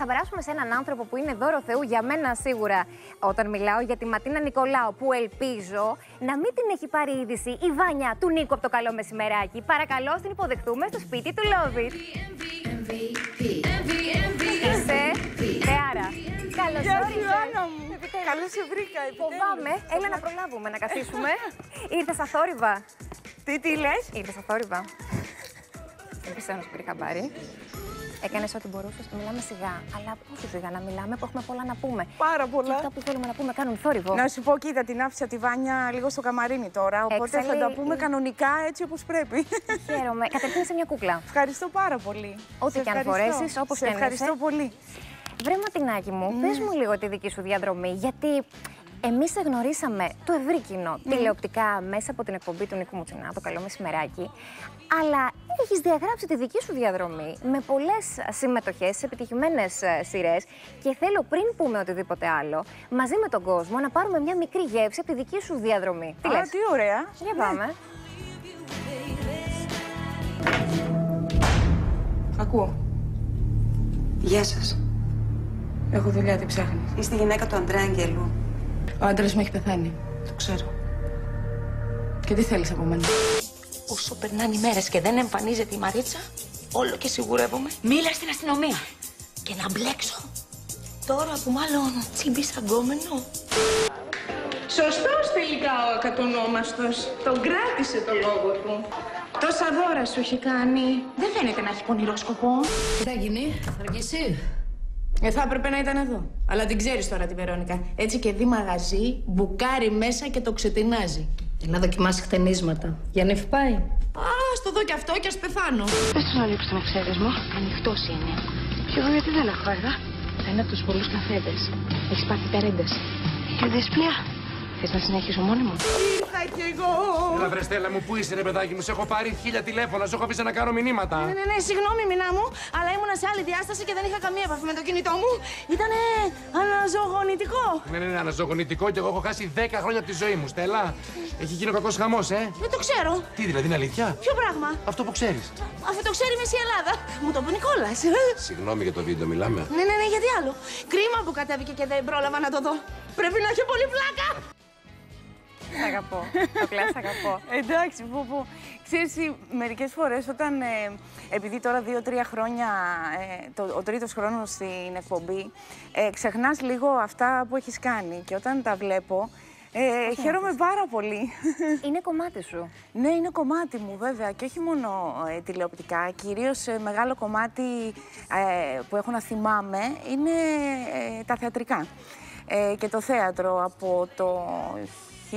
θα περάσουμε σε έναν άνθρωπο που είναι δώρο Θεού για μένα σίγουρα όταν μιλάω για τη Ματίνα Νικολάου που ελπίζω να μην την έχει πάρει είδηση η Βάνια του Νίκου από το καλό μεσημεράκι. Παρακαλώ, την υποδεχτούμε στο σπίτι του Λόβιτ. Είσαι θεάρα. Καλώς Γεια σου, όρισες. Άννα μου. Επιτέλους. Καλώς σε βρήκα, επιτέλους. Φοβάμαι, έλα να προλάβουμε να καθίσουμε. Ήρθες αθόρυβα. Τι, τι λες; Ήρθες αθόρυβα. Δεν πιστεύω να σου πήρε χαμπάρι. Έκανες ό,τι μπορούσες. Μιλάμε σιγά. Αλλά πόσο σιγά να μιλάμε που έχουμε πολλά να πούμε. Πάρα Και πολλά. αυτά που θέλουμε να πούμε κάνουν θόρυβο. Να σου πω, κοίτα, την άφησα τη Βάνια λίγο στο καμαρίνι τώρα, οπότε θα Έξαλλη. τα πούμε κανονικά έτσι όπως πρέπει. Χαίρομαι. Κατευθείαν σε μια κούκλα. Ευχαριστώ πάρα πολύ. Ό,τι Σε και αν ευχαριστώ. φορέσεις, όπως Σε και αν ευχαριστώ είσαι. πολύ. Βρε Ματινάκη μου, πες μου λίγο τη δική σου διαδρομή. Γιατί εμείς σε γνωρίσαμε το ευρύ κοινό τηλεοπτικά μέσα από την εκπομπή του Νίκου Μουτσινά, το καλό μεσημεράκι. Αλλά έχεις διαγράψει τη δική σου διαδρομή με πολλές συμμετοχές σε επιτυχημένες σειρές. Και θέλω πριν πούμε οτιδήποτε άλλο, μαζί με τον κόσμο να πάρουμε μια μικρή γεύση από τη δική σου διαδρομή. Τι Α, λες; τι ωραία. Για πάμε. Ακούω. Γεια σας. Έχω δουλειά, τι ψάχνεις. Είστε η γυναίκα του Αντρέα Αγγελού. Ο άντρας μου έχει πεθάνει. Το ξέρω. Και τι θέλεις από μένα; Όσο περνάνε οι μέρες και δεν εμφανίζεται η Μαρίτσα, όλο και σιγουρεύομαι. Μίλα στην αστυνομία και να μπλέξω. Τώρα που μάλλον τσίμπη αγκόμενο. Σωστός τελικά ο ακατονόμαστος. Τον κράτησε το λόγο του. Τόσα δώρα σου έχει κάνει. Δεν φαίνεται να έχει πονηρό σκοπό. Τι θα γίνει, θα αργήσει; Ε, θα έπρεπε να ήταν εδώ. Αλλά την ξέρεις τώρα την Βερόνικα. Έτσι και δει μαγαζί, μπουκάρει μέσα και το ξετινάζει. Να δοκιμάσει χτενίσματα. Για να πάει. Α, στο δω κι αυτό και ας πεθάνω. Πες του να ρίξω τον εξαίρεσμο. Ανοιχτός είναι. Και εγώ γιατί δεν έχω αργά. Θα είναι από τους πολλούς καφέδες. Έχεις πάθει περέντες. Και δεσπλιά. Θες να συνεχίσω μόνη μου; Ήρθα κι εγώ. Έλα βρε Στέλλα μου, πού είσαι ρε παιδάκι μου, σε έχω πάρει χίλια τηλέφωνα, σου έχω αφήσει να κάνω μηνύματα. Ναι, ναι, ναι, συγγνώμη, μηνά μου, αλλά ήμουνα σε άλλη διάσταση και δεν είχα καμία επαφή με το κινητό μου. Ήτανε αναζωογονητικό. Ναι, ναι, ναι, αναζωογονητικό και εγώ έχω χάσει 10 χρόνια από τη ζωή μου, Στέλλα. Έχει γίνει ο κακός χαμός, ε; Δεν το ξέρω. Τι δηλαδή, είναι αλήθεια; Ποιο πράγμα; Αυτό που ξέρεις. Αυτό το ξέρει μισή Ελλάδα. Μου το είπε ο Νικόλας. Συγγνώμη για το βίντεο, μιλάμε. Ναι, ναι, ναι, γιατί άλλο. Κρίμα που κατέβηκε και δεν πρόλαβα να το δω. Πρέπει να έχει πολύ πλάκα. Σ' αγαπώ. το κλάσ αγαπώ. Εντάξει, που, που. Ξέρεις, τι, μερικές φορές όταν, ε, επειδή τώρα δύο-τρία χρόνια, ε, το, ο τρίτος χρόνος στην εκπομπή, ε, ξεχνάς λίγο αυτά που έχεις κάνει και όταν τα βλέπω, ε, χαίρομαι πάρα πολύ. Είναι κομμάτι σου. ναι, είναι κομμάτι μου βέβαια και όχι μόνο ε, τηλεοπτικά, κυρίως ε, μεγάλο κομμάτι ε, που έχω να θυμάμαι είναι ε, τα θεατρικά ε, και το θέατρο από το 1999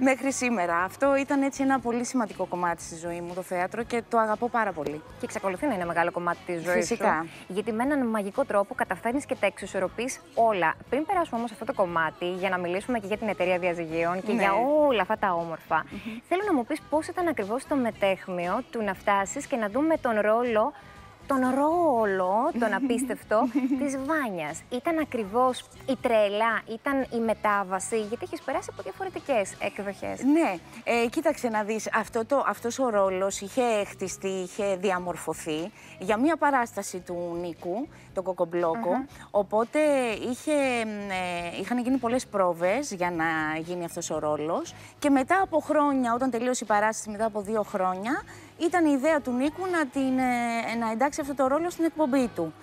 μέχρι σήμερα. Αυτό ήταν έτσι ένα πολύ σημαντικό κομμάτι στη ζωή μου, το θέατρο, και το αγαπώ πάρα πολύ. Και εξακολουθεί να είναι μεγάλο κομμάτι της ζωής Φυσικά. σου. Γιατί με έναν μαγικό τρόπο καταφέρνεις και τα εξισορροπείς όλα. Πριν περάσουμε όμως αυτό το κομμάτι, για να μιλήσουμε και για την εταιρεία διαζυγίων και Ναι. για όλα αυτά τα όμορφα, θέλω να μου πεις πώς ήταν ακριβώς το μετέχμιο του να φτάσεις και να δούμε τον ρόλο. Τον ρόλο, τον απίστευτο, της Βάνιας. Ήταν ακριβώς η τρέλα, ήταν η μετάβαση, γιατί έχεις περάσει από διαφορετικές εκδοχές. Ναι, ε, κοίταξε να δεις, αυτό το, αυτός ο ρόλος είχε χτιστεί, είχε διαμορφωθεί για μία παράσταση του Νίκου, το κοκομπλοκο οπότε είχε, μ, ε, είχαν γίνει πολλές πρόβες για να γίνει αυτός ο ρόλος και μετά από χρόνια, όταν τελείωσε η παράσταση μετά από δύο χρόνια, ήταν η ιδέα του Νίκου να, την, ε, να εντάξει αυτό το ρόλο στην εκπομπή του.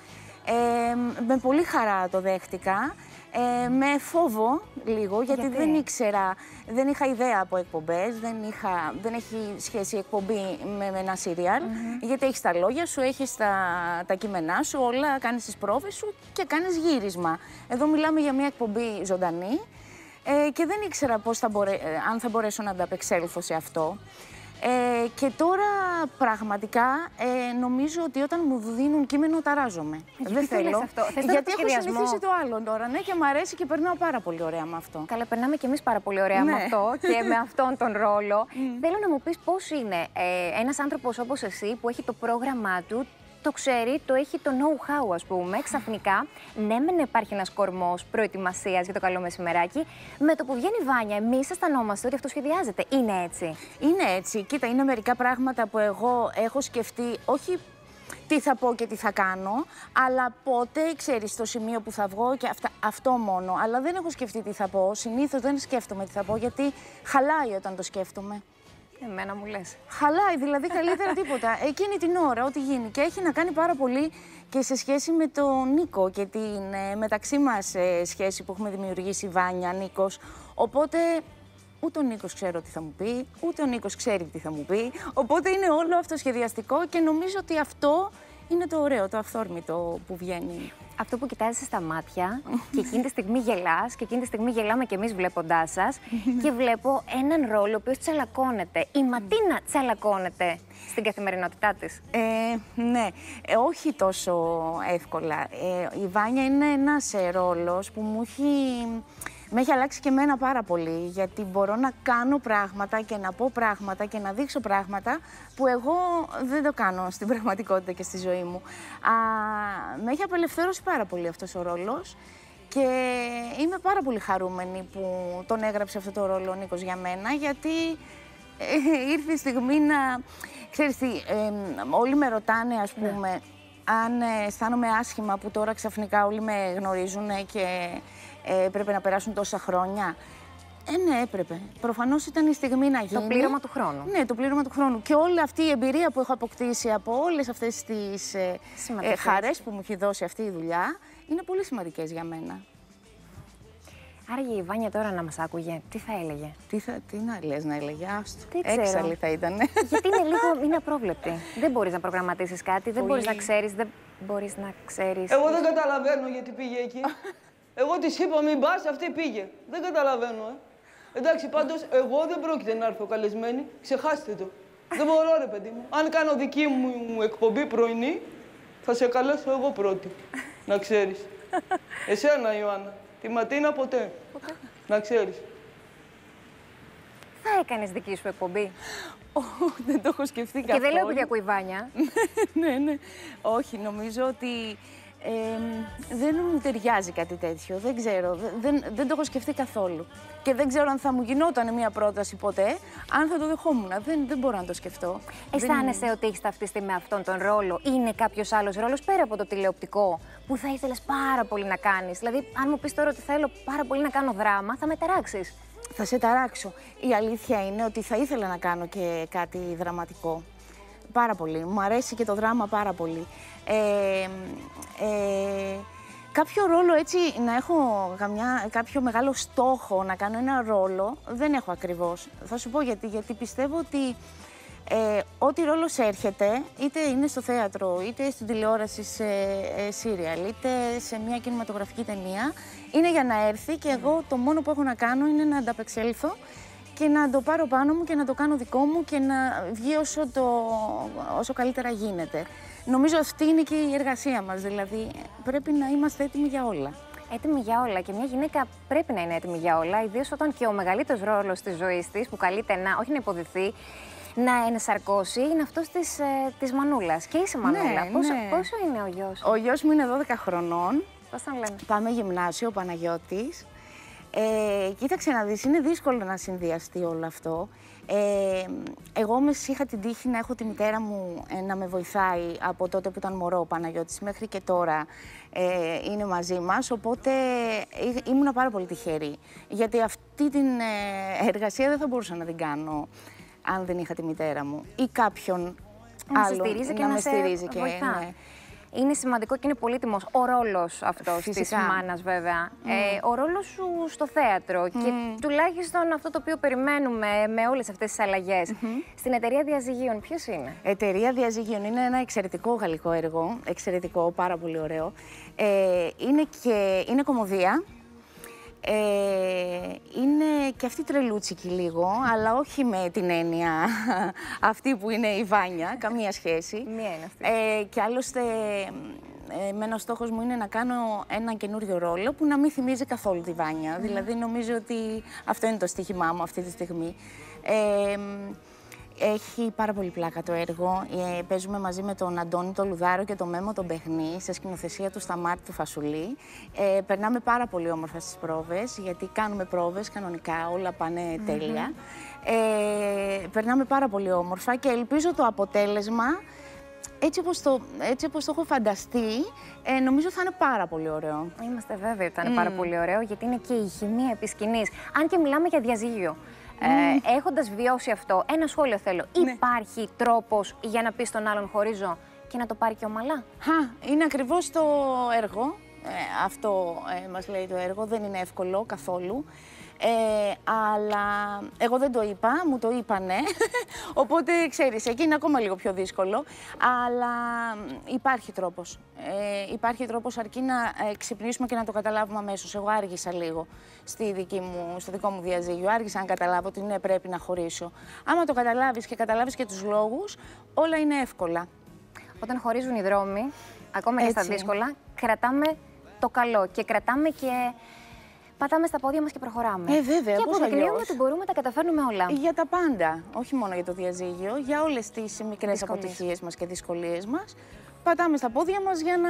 Ε, με πολύ χαρά το δέχτηκα. Ε, με φόβο λίγο, γιατί, Γιατί; δεν ήξερα, δεν είχα ιδέα από εκπομπές, δεν, είχα, δεν έχει σχέση η εκπομπή με, με ένα serial, γιατί έχεις τα λόγια σου, έχεις τα, τα κείμενά σου, όλα, κάνεις τις πρόβες σου και κάνεις γύρισμα. Εδώ μιλάμε για μια εκπομπή ζωντανή ε, και δεν ήξερα πώς θα μπορέ, ε, αν θα μπορέσω να ανταπεξέλθω σε αυτό. Ε, και τώρα πραγματικά ε, νομίζω ότι όταν μου δίνουν κείμενο ταράζομαι. Γιατί Δεν το λες θέλω. αυτό; Θες τώρα γιατί το έχω σχεδιασμό; συνηθίσει το άλλο τώρα, ναι, και μου αρέσει και περνάω πάρα πολύ ωραία με αυτό. Καλά, περνάμε κι εμείς πάρα πολύ ωραία με Ναι. αυτό και με αυτόν τον ρόλο. Θέλω να μου πεις πώς είναι ε, ένας άνθρωπος όπως εσύ που έχει το πρόγραμμά του, το ξέρει, το έχει το know-how, ας πούμε. Ξαφνικά, ναι, μεν υπάρχει ένας κορμός προετοιμασίας για το καλό μεσημεράκι. Με το που βγαίνει η Βάνια, εμείς αισθανόμαστε ότι αυτό σχεδιάζεται. Είναι έτσι. Είναι έτσι. Κοίτα, είναι μερικά πράγματα που εγώ έχω σκεφτεί, όχι τι θα πω και τι θα κάνω, αλλά πότε, ξέρεις, στο σημείο που θα βγω και αυτά, αυτό μόνο. Αλλά δεν έχω σκεφτεί τι θα πω. Συνήθως δεν σκέφτομαι τι θα πω, γιατί χαλάει όταν το σκέφτομαι. Εμένα μου λες. Χαλάει, δηλαδή καλύτερα τίποτα. Εκείνη την ώρα, ό,τι γίνει. Και έχει να κάνει πάρα πολύ και σε σχέση με τον Νίκο και την ε, μεταξύ μας ε, σχέση που έχουμε δημιουργήσει η Βάνια, Νίκος. Οπότε ούτε ο Νίκος ξέρω τι θα μου πει, ούτε ο Νίκος ξέρει τι θα μου πει. Οπότε είναι όλο αυτοσχεδιαστικό και νομίζω ότι αυτό είναι το ωραίο, το αυθόρμητο που βγαίνει. Αυτό που κοιτάζεσαι στα μάτια και εκείνη τη στιγμή γελάς και εκείνη τη στιγμή γελάμε κι εμείς βλέποντάς σας και βλέπω έναν ρόλο ο οποίος τσαλακώνεται. Η Ματίνα τσαλακώνεται στην καθημερινότητά της. Ε, ναι, ε, όχι τόσο εύκολα. Ε, η Βάνια είναι ένας ε, ρόλος που μου έχει, με έχει αλλάξει και εμένα πάρα πολύ, γιατί μπορώ να κάνω πράγματα και να πω πράγματα και να δείξω πράγματα που εγώ δεν το κάνω στην πραγματικότητα και στη ζωή μου. Α, με έχει απελευθερώσει πάρα πολύ αυτός ο ρόλος και είμαι πάρα πολύ χαρούμενη που τον έγραψε αυτό το ρόλο ο Νίκος για μένα, γιατί ε, ήρθε η στιγμή να... Ξέρεις τι, ε, όλοι με ρωτάνε, ας πούμε, αν ε, αισθάνομαι άσχημα που τώρα ξαφνικά όλοι με γνωρίζουν και ε, πρέπει να περάσουν τόσα χρόνια. Ε, ναι, έπρεπε. Προφανώς ήταν η στιγμή να γίνει. Το πλήρωμα του χρόνου. Ναι, το πλήρωμα του χρόνου. Και όλη αυτή η εμπειρία που έχω αποκτήσει από όλες αυτές τις ε, ε, Σημαντικές. χαρές που μου έχει δώσει αυτή η δουλειά, είναι πολύ σημαντικές για μένα. Άραγε η Βάνια τώρα να μας άκουγε, τι θα έλεγε; Τι, θα, τι να λες να έλεγε, άστο. Τι ξέρω. Έξαλλη θα ήταν. Γιατί είναι λίγο, είναι απρόβλεπτη. Δεν μπορείς να προγραμματίσεις κάτι, δεν μπορείς να Πολύ. ξέρεις, δεν μπορείς να ξέρεις. Εγώ δεν καταλαβαίνω γιατί πήγε εκεί. Εγώ της είπα μην πας, αυτή πήγε. Δεν καταλαβαίνω, ε. Εντάξει, πάντως εγώ δεν πρόκειται να έρθω καλεσμένη. Ξεχάστε το. Δεν μπορώ, ρε παιδί μου. Αν κάνω δική μου εκπομπή πρωινή, θα σε καλέσω εγώ πρώτη. Να ξέρεις. Εσένα, Ιωάννα. Τη Ματίνα ποτέ. Να ξέρεις. Θα έκανες δική σου εκπομπή. Ω, δεν το έχω σκεφτεί Και δεν λέω καθόλου. επειδή ακούει η Βάνια. ναι, ναι. Όχι, νομίζω ότι ε, δεν μου ταιριάζει κάτι τέτοιο. Δεν ξέρω. Δεν, δεν, δεν το έχω σκεφτεί καθόλου. Και δεν ξέρω αν θα μου γινόταν μια πρόταση ποτέ, αν θα το δεχόμουν. Δεν, δεν μπορώ να το σκεφτώ. Δεν- Αισθάνεσαι ότι έχεις ταυτιστεί με αυτόν τον ρόλο, είναι κάποιος άλλος ρόλος πέρα από το τηλεοπτικό που θα ήθελες πάρα πολύ να κάνεις; Δηλαδή, αν μου πεις τώρα ότι θέλω πάρα πολύ να κάνω δράμα, θα με ταράξεις. Θα σε ταράξω. Η αλήθεια είναι ότι θα ήθελα να κάνω και κάτι δραματικό. Πάρα πολύ. Μου αρέσει και το δράμα πάρα πολύ. Ε, ε, κάποιο ρόλο έτσι, να έχω καμιά, κάποιο μεγάλο στόχο, να κάνω ένα ρόλο, δεν έχω ακριβώς. Θα σου πω γιατί. Γιατί πιστεύω ότι ε, ό,τι ρόλος έρχεται, είτε είναι στο θέατρο, είτε στην τηλεόραση σε ε, σύριαλ, είτε σε μια κινηματογραφική ταινία, είναι για να έρθει και εγώ το μόνο που έχω να κάνω είναι να ανταπεξέλθω και να το πάρω πάνω μου και να το κάνω δικό μου και να βγει όσο, το, όσο καλύτερα γίνεται. Νομίζω αυτή είναι και η εργασία μας, δηλαδή πρέπει να είμαστε έτοιμοι για όλα. Έτοιμη για όλα. Και μια γυναίκα πρέπει να είναι έτοιμη για όλα, ιδίως όταν και ο μεγαλύτερος ρόλος της ζωής της, που καλείται να, όχι να υποδηθεί, να ενσαρκώσει, είναι αυτός της ε, της Μανούλας. Και είσαι Μανούλα. Ναι, πόσο, ναι. πόσο είναι ο γιος, Ο γιος μου είναι 12 χρονών, Πώς τον λένε; Πάμε γυμνάσιο, ο Παναγιώτης. Ε, κοίταξε να δεις, είναι δύσκολο να συνδυαστεί όλο αυτό. Ε, εγώ όμως είχα την τύχη να έχω τη μητέρα μου ε, να με βοηθάει από τότε που ήταν μωρό ο Παναγιώτης μέχρι και τώρα ε, είναι μαζί μας, οπότε ή- ήμουνα πάρα πολύ τυχερή. Γιατί αυτή την ε, εργασία δεν θα μπορούσα να την κάνω αν δεν είχα τη μητέρα μου ή κάποιον Να σε άλλον στηρίζει και να, να, με σε στηρίζει και βοηθά. ναι. Είναι σημαντικό και είναι πολύτιμος ο ρόλος αυτός της Φυσικά. μάνας, βέβαια. Ε, ο ρόλος σου στο θέατρο και τουλάχιστον αυτό το οποίο περιμένουμε με όλες αυτές τις αλλαγές στην εταιρεία διαζυγίων, ποιος είναι; Εταιρεία Διαζυγίων είναι ένα εξαιρετικό γαλλικό έργο, εξαιρετικό, πάρα πολύ ωραίο. Ε, είναι και είναι κομμωδία. Ε, είναι και αυτή τρελούτσικη λίγο, αλλά όχι με την έννοια αυτή που είναι η Βάνια, καμία σχέση. Μία είναι αυτή. Ε, και άλλωστε, ε, εμένα ο στόχος μου είναι να κάνω ένα καινούριο ρόλο που να μην θυμίζει καθόλου τη Βάνια. Δηλαδή, νομίζω ότι αυτό είναι το στοίχημά μου αυτή τη στιγμή. Ε, έχει πάρα πολύ πλάκα το έργο. Ε, παίζουμε μαζί με τον Αντώνη τον Λουδάρο και τον Μέμο τον Πεχνή σε σκηνοθεσία του Σταμάτη του Φασουλή. Ε, περνάμε πάρα πολύ όμορφα στις πρόβες, γιατί κάνουμε πρόβες κανονικά, όλα πάνε τέλεια. Ε, περνάμε πάρα πολύ όμορφα και ελπίζω το αποτέλεσμα έτσι όπως το, έτσι όπως το έχω φανταστεί, ε, νομίζω θα είναι πάρα πολύ ωραίο. Είμαστε βέβαιοι ότι θα είναι πάρα πολύ ωραίο, γιατί είναι και η χημεία επί σκηνής. Αν και μιλάμε για διαζύγιο. Ε, Έχοντας βιώσει αυτό, ένα σχόλιο θέλω. Υπάρχει τρόπος για να πεις στον άλλον χωρίζω και να το πάρει και ομαλά; Χα, είναι ακριβώς το έργο. Ε, αυτό ε, μας λέει το έργο. Δεν είναι εύκολο καθόλου. Ε, αλλά εγώ δεν το είπα, μου το είπανε. Οπότε ξέρεις, εκεί είναι ακόμα λίγο πιο δύσκολο. Αλλά μ, υπάρχει τρόπος. Ε, υπάρχει τρόπος αρκεί να ε, ξυπνήσουμε και να το καταλάβουμε αμέσως. Εγώ άργησα λίγο στη δική μου, στο δικό μου διαζύγιο. Άργησα να καταλάβω ότι ναι, πρέπει να χωρίσω. Άμα το καταλάβεις και καταλάβεις και τους λόγους, όλα είναι εύκολα. Όταν χωρίζουν οι δρόμοι, ακόμα και στα Έτσι. δύσκολα, κρατάμε το καλό και κρατάμε και πατάμε στα πόδια μας και προχωράμε. Ε, βέβαια, Και πώς αποδεικνύουμε αλλιώς; ότι μπορούμε να τα καταφέρνουμε όλα. Για τα πάντα, όχι μόνο για το διαζύγιο, για όλες τις μικρές Δυσκολίες. αποτυχίες μας και δυσκολίες μας. Πατάμε στα πόδια μας για να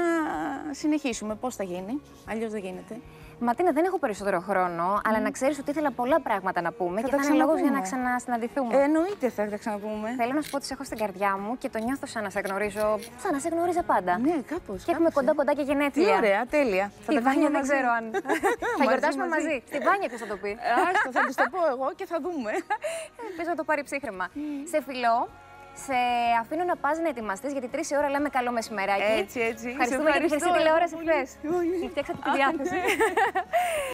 συνεχίσουμε. Πώς θα γίνει, αλλιώς δεν γίνεται. Ματίνα, δεν έχω περισσότερο χρόνο, αλλά να ξέρεις ότι ήθελα πολλά πράγματα να πούμε και τα θα είναι λόγος για να ξαναπούμε. ξανασυναντηθούμε. Ε, εννοείται θα τα ξαναπούμε. Θέλω να σου πω ότι σε έχω στην καρδιά μου και το νιώθω σαν να σε γνωρίζω, σαν να σε γνώριζα πάντα. Ναι, κάπως. Και έχουμε κάπως, ε. κοντά-κοντά και Τι γενέθλια. ωραία, τέλεια. Στη τα Βάνια κάνουμε δεν μαζί. ξέρω αν. θα Μαζί, γιορτάσουμε μαζί. μαζί. Στη Βάνια ποιος θα το πει; Ε, Άστο, θα τους το πω εγώ και θα δούμε. Ελπίζω να το πάρει ψύχρεμα. Σε φιλό, σε αφήνω να πας να ετοιμαστείς γιατί τρεις ώρα λέμε καλό μεσημεράκι. Έτσι, έτσι. Σε Ευχαριστούμε για τη χρυσή ευχαριστώ, τηλεόραση πολύ. χθε. Φτιάξατε τη διάθεση.